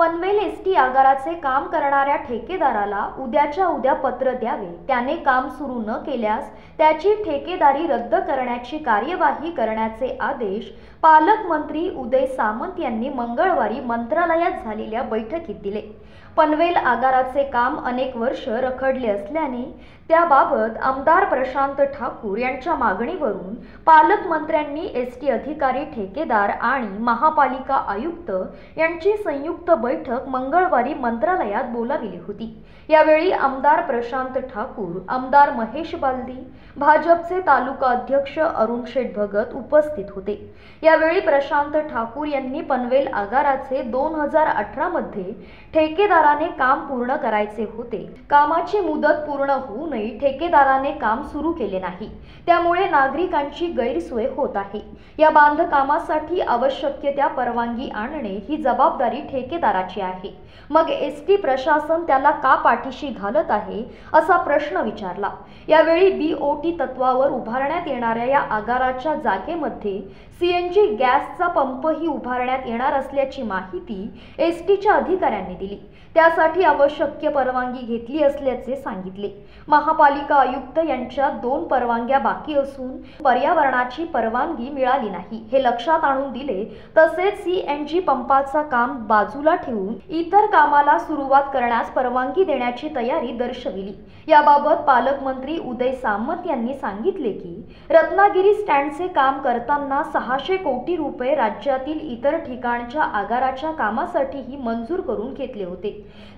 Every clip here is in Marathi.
पनवेल एस टी आगाराचे काम करणाऱ्या ठेकेदाराला उद्याच्या उद्या पत्र द्यावे. त्याने काम सुरू न केल्यास त्याची ठेकेदारी रद्द करण्याची कार्यवाही करण्याचे आदेश पालकमंत्री उदय सामंत यांनी मंगळवारी मंत्रालयात झालेल्या बैठकीत दिले. पनवेल आगाराचे काम अनेक वर्ष रखडले असल्याने त्याबाबत आमदार प्रशांत ठाकूर यांच्या मागणीवरून पालकमंत्र्यांनी एस टी अधिकारी ठेकेदार आणि महापालिका आयुक्त यांची संयुक्त बैठक मंगळवारी मंत्रालयात बोलाविली होती. यावेळी आमदार प्रशांत ठाकूर आमदार महेश बालदी भाजपचे तालुका अध्यक्ष अरुण शेठ भगत उपस्थित होते. यावेळी प्रशांत ठाकूर यांनी पनवेल आगाराचे दोन हजार अठरामध्ये ठेकेदाराने काम पूर्ण करायचे होते. कामाची मुदत पूर्ण होऊनही ठेकेदाराने काम सुरू केले नाही. त्यामुळे नागरिकांची गैरसोय होत आहे. या बांधकामासाठी आवश्यक त्या परवानगी आणणे ही जबाबदारी ठेकेदाराची आहे. मग एस टी प्रशासन त्याला का पाठीशी घालत आहे असा प्रश्न विचारला. यावेळी बी ओ टी तत्वावर उभारण्यात येणाऱ्या या आगाराच्या जागेमध्ये सीएनजी गॅसचा पंपही उभारण्यात येणार असल्याची माहिती एस टीच्या अधिकाऱ्यांनी दिली. त्यासाठी आवश्यक परवानगी घेतली असल्याचे सांगितले. महापालिका आयुक्त यांच्या दोन परवानग्या बाकी असून पर्यावरणाची परवानगी मिळाली नाही. हे लक्षात आणून दिले. तसेच सी एन जी पंपाचा काम बाजूला ठेवून इतर कामाला सुरुवात करण्यास परवानगी देण्याची तयारी दर्शविली. याबाबत पालकमंत्री उदय सामंत यांनी सांगितले की रत्नागिरी स्टँडचे काम करताना सहाशे कोटी रुपये राज्यातील इतर ठिकाणच्या आगाराच्या कामासाठीही मंजूर करून घेतले होते.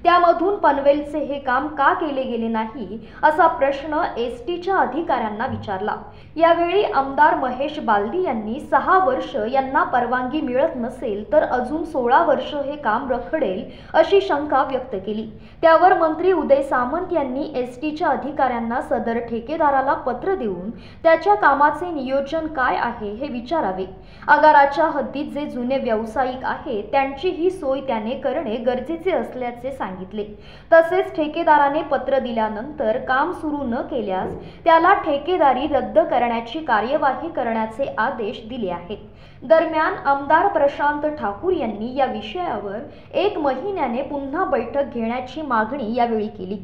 त्यामधून पनवेलचे हे काम का केले गेले नाही असा प्रश्न एस टीच्या अधिकाऱ्यांना विचारला. यावेळी आमदार महेश बालदी यांनी सहा वर्ष यांना परवानगी मिळत नसेल तर अजून सोळा वर्ष हे काम रखडेल अशी शंका व्यक्त केली. त्यावर मंत्री उदय सामंत यांनी एस टीच्या अधिकाऱ्यांना सदर ठेकेदाराला पत्र देऊन त्याच्या कामाचे नियोजन काय आहे हे विचारावे. आगाराच्या हद्दीत जे जुने व्यावसायिक आहेत त्यांची ही सोय त्याने करणे गरजेचे असल्याचे सांगितले. तसेच ठेकेदाराने पत्र दिल्यानंतर काम सुरू न केल्यास त्याला ठेकेदारी रद्द करण्याची कार्यवाही करण्याचे आदेश दिले आहेत. दरम्यान आमदार प्रशांत ठाकूर यांनी या विषयावर एक महिन्याने पुन्हा बैठक घेण्याची मागणी यावेळी केली.